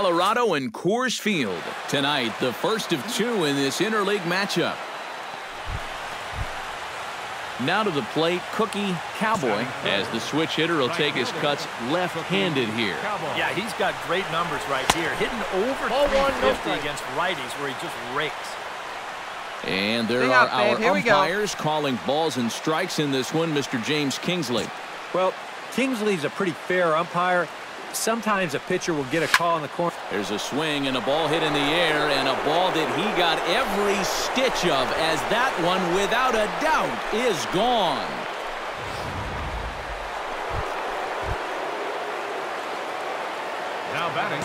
Colorado and Coors Field. Tonight, the first of two in this interleague matchup. Now to the plate, Cookie Cowboy, as the switch hitter will take his cuts left-handed here. Yeah, he's got great numbers right here. Hitting over 350 against righties where he just rakes. And there are our umpires calling balls and strikes in this one, Mr. James Kingsley. Well, Kingsley's a pretty fair umpire. Sometimes a pitcher will get a call in the corner. There's a swing and a ball hit in the air and a ball that he got every stitch of as that one, without a doubt, is gone. Now batting,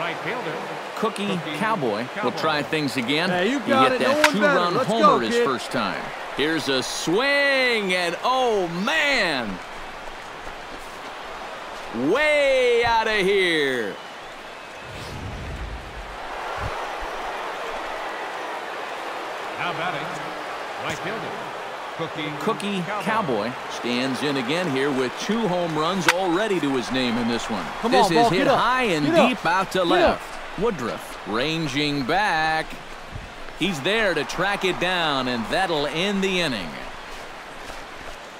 right fielder. Cookie, Cookie Cowboy, Cowboy, will try things again. Hey, you got he hit it. that no two-run homer go, his first time. Here's a swing, and oh, man. Way out of here. Now batting, right fielder. Cookie, Cookie Cowboy. Cowboy. stands in again here with two home runs already to his name in this one. Come this on, is ball, hit high and get deep up. out to Get left. up. Woodruff ranging back. He's there to track it down, and that'll end the inning.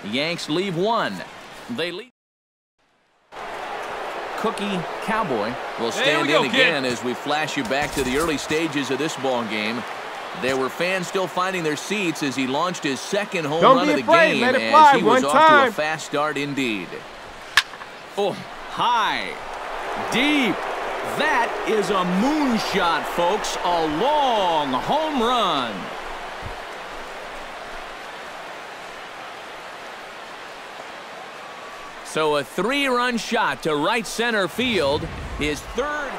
The Yanks leave one. They lead. Cookie Cowboy will stand go, in again kid. as we flash you back to the early stages of this ball game. There were fans still finding their seats as he launched his second home Don't run of the afraid. game Let it as fly he was one off time. to a fast start indeed. Oh, high, deep. That is a moonshot, folks. A long home run. So a three-run shot to right center field. His third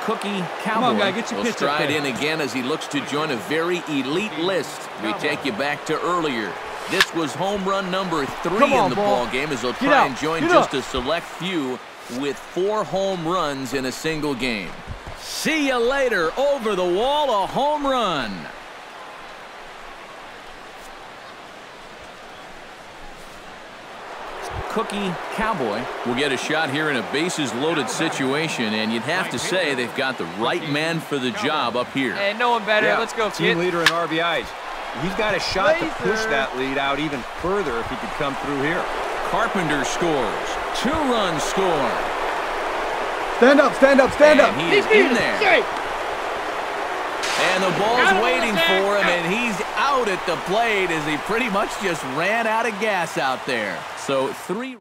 Cookie Cowboy on, guy, get your will stride in again as he looks to join a very elite list. We take you back to earlier. This was home run number three on, in the ball. ball game as they'll try and join Get just up. a select few with four home runs in a single game. See you later. Over the wall, a home run. Cookie Cowboy will get a shot here in a bases-loaded situation, and you'd have to say they've got the right man for the job up here. And no one better. Yeah, Let's go, Team kid. leader in RBIs. He's got a shot to push that lead out even further if he could come through here. Carpenter scores. Two runs score. Stand up, stand up, stand and up. he is in there. And the ball's waiting for him, and he's out at the plate as he pretty much just ran out of gas out there. So three.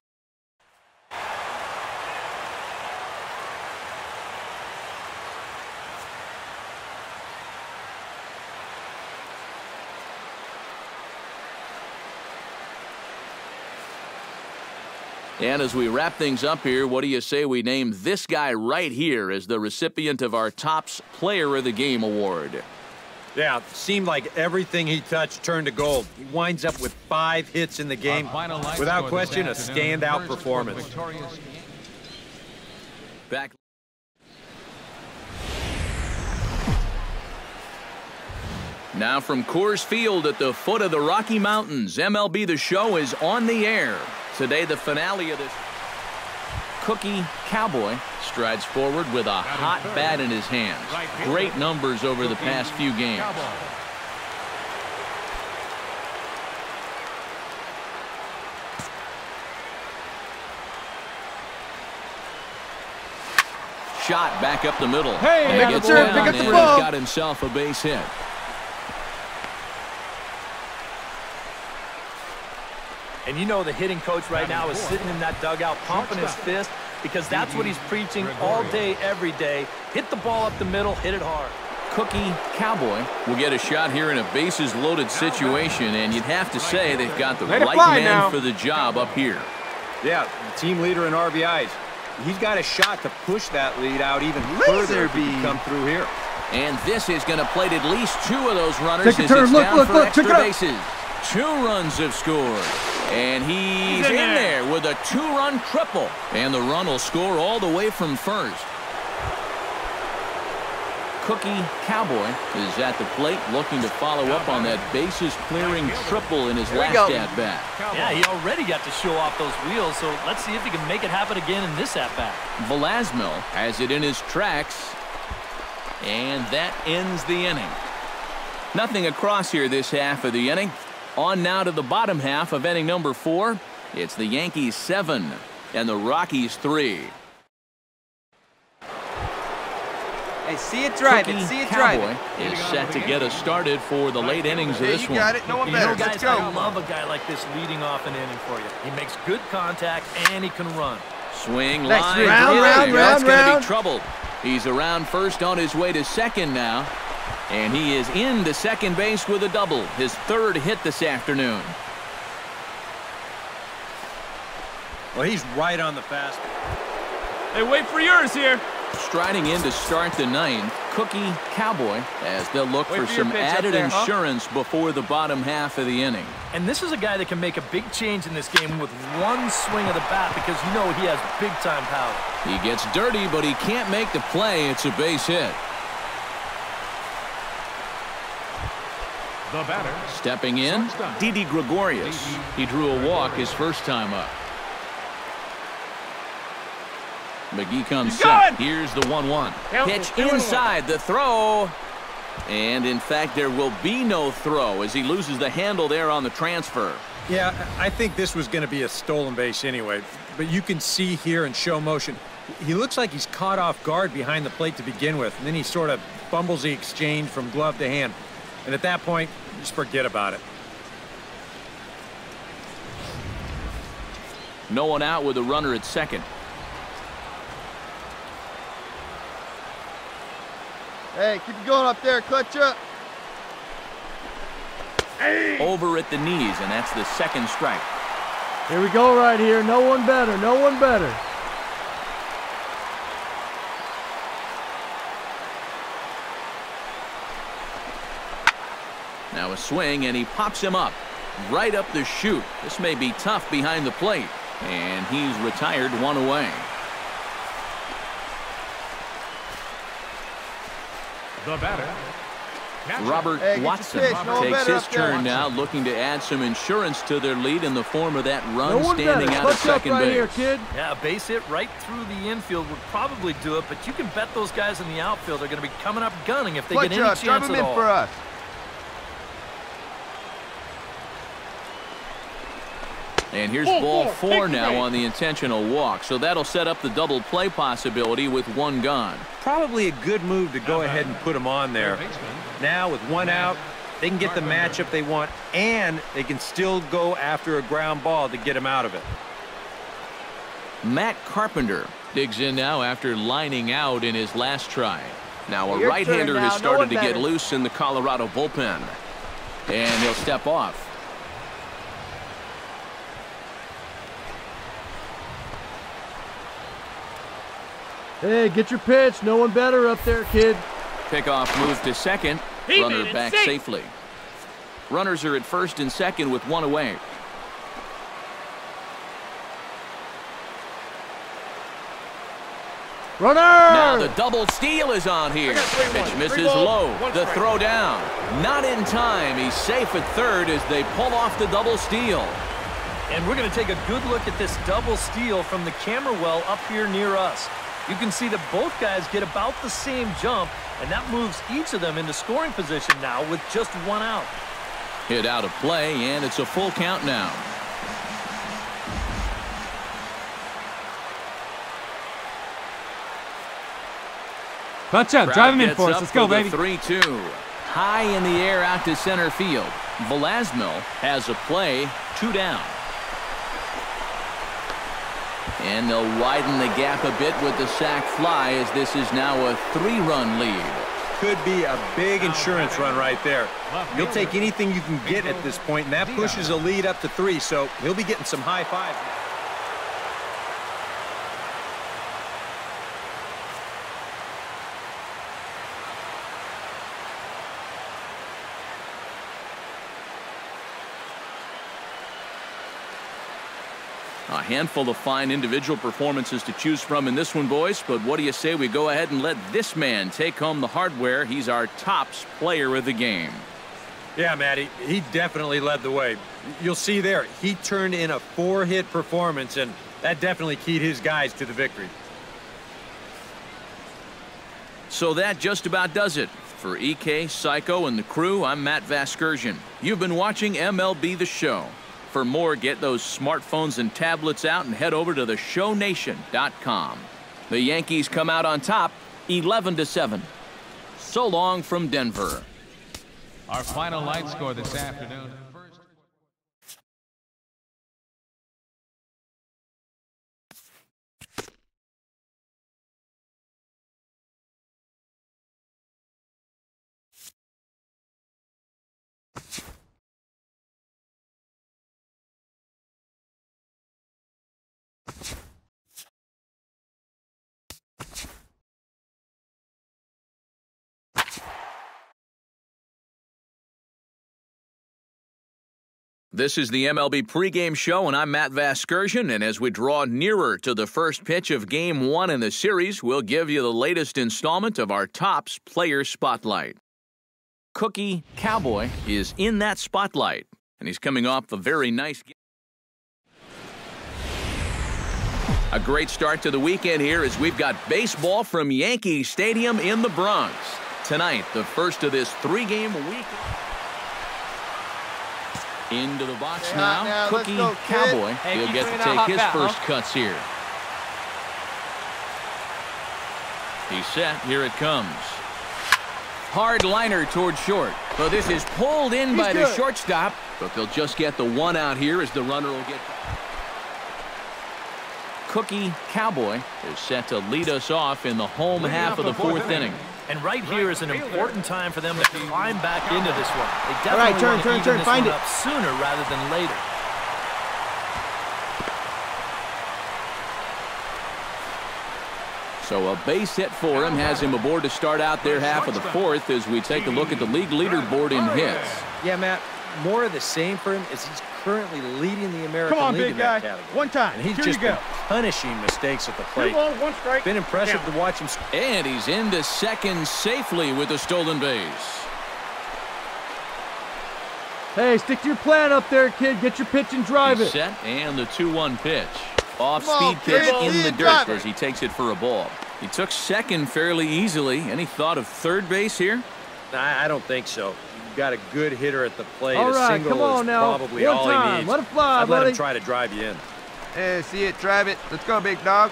And as we wrap things up here, what do you say we name this guy right here as the recipient of our Topps Player of the Game award? Yeah, seemed like everything he touched turned to gold. He winds up with five hits in the game. Our final line Without question, a standout First for the performance. Back. Now from Coors Field at the foot of the Rocky Mountains, MLB The Show is on the air. Today, the finale of this. Cookie Cowboy strides forward with a hot bat in his hands. Great numbers over the past few games. Shot back up the middle. Hey, And pick up gets the- down pick up and the he's ball. got himself a base hit. And you know the hitting coach right now is sitting in that dugout pumping his fist because that's what he's preaching all day, every day. Hit the ball up the middle, hit it hard. Cookie Cowboy will get a shot here in a bases-loaded situation, and you'd have to say they've got the Let right man now. for the job up here. Yeah, the team leader in RBIs. He's got a shot to push that lead out even further if he can come through here. And this is going to plate at least two of those runners Take a as turn. it's Look, down look, for look. extra Check it out. bases. Two runs have scored. And he's, in, there. with a two-run triple. And the run will score all the way from first. Cookie Cowboy is at the plate looking to follow up on that bases clearing triple in his last at-bat. Yeah, he already got to show off those wheels, so let's see if he can make it happen again in this at-bat. Velasmil has it in his tracks, and that ends the inning. Nothing across here this half of the inning. On now to the bottom half of inning number four. It's the Yankees seven and the Rockies three. Hey, see it drive Cookie it. See it Cowboy drive it. is set to get us started for the late innings of Yeah, this you one. got it. No one You better. know, guys, Let's go. I love a guy like this leading off an inning for you. He makes good contact, and he can run. Swing Nice line. swing. Round, drive. round, That's gonna be trouble. He's around first on his way to second now. And he is into second base with a double. His third hit this afternoon. Well, he's right on the fast. Hey, wait for yours here. Striding in to start the ninth, Cookie Cowboy, as they'll look for for some added there, huh? insurance before the bottom half of the inning. And this is a guy that can make a big change in this game with one swing of the bat because you know he has big-time power. He gets dirty, but he can't make the play. It's a base hit. The batter. Stepping in, Didi Gregorius. He drew a walk his first time up. McGee comes set. Here's the 1-1. Pitch inside the throw. And in fact, there will be no throw as he loses the handle there on the transfer. Yeah, I think this was going to be a stolen base anyway. But you can see here in show motion, he looks like he's caught off guard behind the plate to begin with. And then he sort of fumbles the exchange from glove to hand. And at that point, just forget about it. No one out with a runner at second. Hey, keep it going up there. Clutch up. Over at the knees, and that's the second strike. Here we go right here. No one better. No one better. Now a swing, and he pops him up. Right up the chute. This may be tough behind the plate. And he's retired one away. The batter. Robert Hey, Watson pitch. No takes his up there. turn now, looking to add some insurance to their lead in the form of that run one better. standing out of Clutch up second right base. here, kid. Yeah, a base hit right through the infield would probably do it, but you can bet those guys in the outfield are going to be coming up gunning if they Clutch get any up. Drive chance him at in all. for us. And here's ball four now on the intentional walk. So that'll set up the double play possibility with one gone. Probably a good move to go ahead and put him on there. Now, with one out, they can get the matchup they want, and they can still go after a ground ball to get him out of it. Matt Carpenter digs in now after lining out in his last try. Now a right-hander has started to get loose in the Colorado bullpen. And he'll step off. Hey, get your pitch. No one better up there, kid. Pickoff move to second. He Runner back safe. safely. Runners are at first and second with one away. Runner! Now the double steal is on here. Pitch misses low. The throw down. Not in time. He's safe at third as they pull off the double steal. And we're going to take a good look at this double steal from the camera well up here near us. You can see that both guys get about the same jump, and that moves each of them into scoring position now with just one out. Hit out of play, and it's a full count now. Clutch up. Drive him in for us. Let's go, baby. 3-2. High in the air out to center field. Velasmil has a play, two down. And they'll widen the gap a bit with the sac fly as this is now a three-run lead. Could be a big insurance run right there. You'll take anything you can get at this point, and that pushes a lead up to three, so he'll be getting some high fives. Handful of fine individual performances to choose from in this one, boys. But what do you say we go ahead and let this man take home the hardware? He's our Topps player of the game. Yeah, Matty, he definitely led the way. You'll see there, he turned in a four-hit performance, and that definitely keyed his guys to the victory. So that just about does it. For EK, Psycho, and the crew, I'm Matt Vasgersian. You've been watching MLB The Show. For more, get those smartphones and tablets out and head over to theshownation.com. The Yankees come out on top 11 to 7. So long from Denver. Our final line score this afternoon. This is the MLB pregame show, and I'm Matt Vasgersian. And as we draw nearer to the first pitch of Game 1 in the series, we'll give you the latest installment of our Topps Player Spotlight. Cookie Cowboy is in that spotlight, and he's coming off a very nice game. A great start to the weekend here as we've got baseball from Yankee Stadium in the Bronx. Tonight, the first of this three-game weekend. Into the box Stay now. now. Cookie go. Cowboy. Hey, He'll get to take his bat, first huh? cuts here. He's set. Here it comes. Hard liner towards short. But this is pulled in by the shortstop. But they'll just get the one out here as the runner will get. Cookie Cowboy is set to lead us off in the home half of the fourth inning. And right here is an important time for them to climb back into this one. They All right, definitely turn, want to turn, even turn, this find one it. up sooner rather than later. So a base hit for him has him aboard to start out their half of the fourth as we take a look at the league leaderboard in hits. Yeah, Matt, more of the same for him as he's currently leading the American Come on, League big in that guy. category. One time. And he's Here just you go. been punishing mistakes at the plate. balls, one strike. Been impressive Down. to watch him. And he's into second safely with a stolen base. Hey, stick to your plan up there, kid. Get your pitch and drive He's it. set and the 2-1 pitch. Off on, speed pitch kid. in the dirt driving. as he takes it for a ball. He took second fairly easily. Any thought of third base here? I, I don't think so. You've got a good hitter at the plate. All a single come on is now. probably One all time. he needs. Let it fly, I'd let him try to drive you in. Hey, see it, drive it. Let's go, big dog.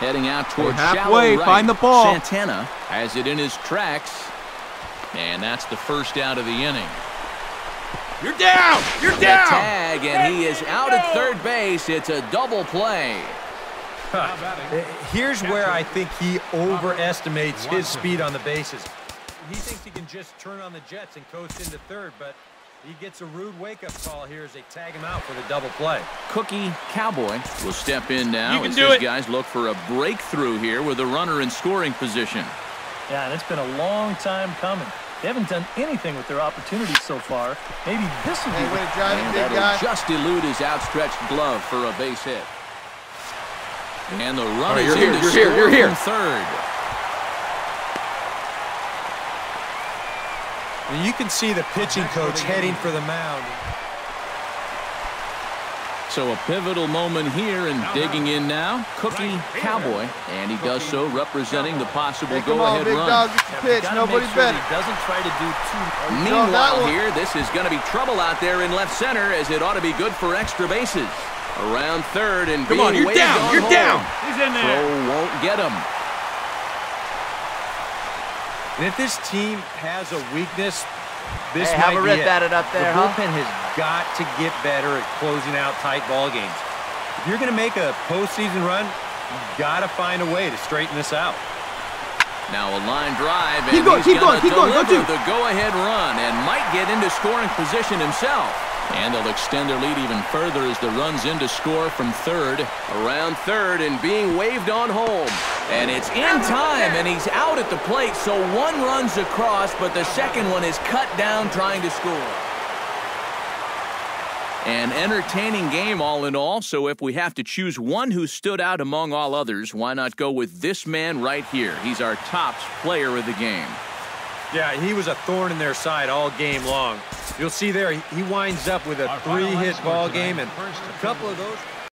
Heading out towards halfway, right. find the ball. Santana has it in his tracks. And that's the first out of the inning. You're down! You're The tag, and he is out at third base. It's a double play. Here's where I think he overestimates his speed on the bases. He thinks he can just turn on the Jets and coast into third, but he gets a rude wake-up call here as they tag him out for the double play. Cookie Cowboy will step in now You can as do his it. guys look for a breakthrough here with a runner in scoring position. Yeah, and it's been a long time coming. They haven't done anything with their opportunities so far. Maybe this will be Hey, the way to drive it, And that'll guy. just elude his outstretched glove for a base hit. And the run right, is you're in here, to you're score here, you're here. third. And you can see the pitching coach heading for the mound. So a pivotal moment here and digging in now, Cookie Cowboy, and he does so representing the possible Hey, go-ahead big run. dog. Get Yeah, your we pitch. gotta Nobody sure better. He doesn't try to do too No, Meanwhile here, this is going to be trouble out there in left center as it ought to be good for extra bases. Around third and Come being on, you're down, on you're home. down. He's in there. Throw won't get him. And if this team has a weakness, this Hey, might have a be rip it. at it up there, the huh? bullpen has got to get better at closing out tight ball games. If you're going to make a postseason run, you've got to find a way to straighten this out. Now a line drive, and Keep going, he's keep gonna keep going, go deliver two. the go-ahead run and might get into scoring position himself. And they'll extend their lead even further as the runs in to score from third. Around third and being waved on home. And it's in time, and he's out at the plate, so one runs across, but the second one is cut down trying to score. An entertaining game all in all, so if we have to choose one who stood out among all others, why not go with this man right here? He's our Topps player of the game. Yeah, he was a thorn in their side all game long. You'll see there, he winds up with a three-hit ball game, and a couple of those...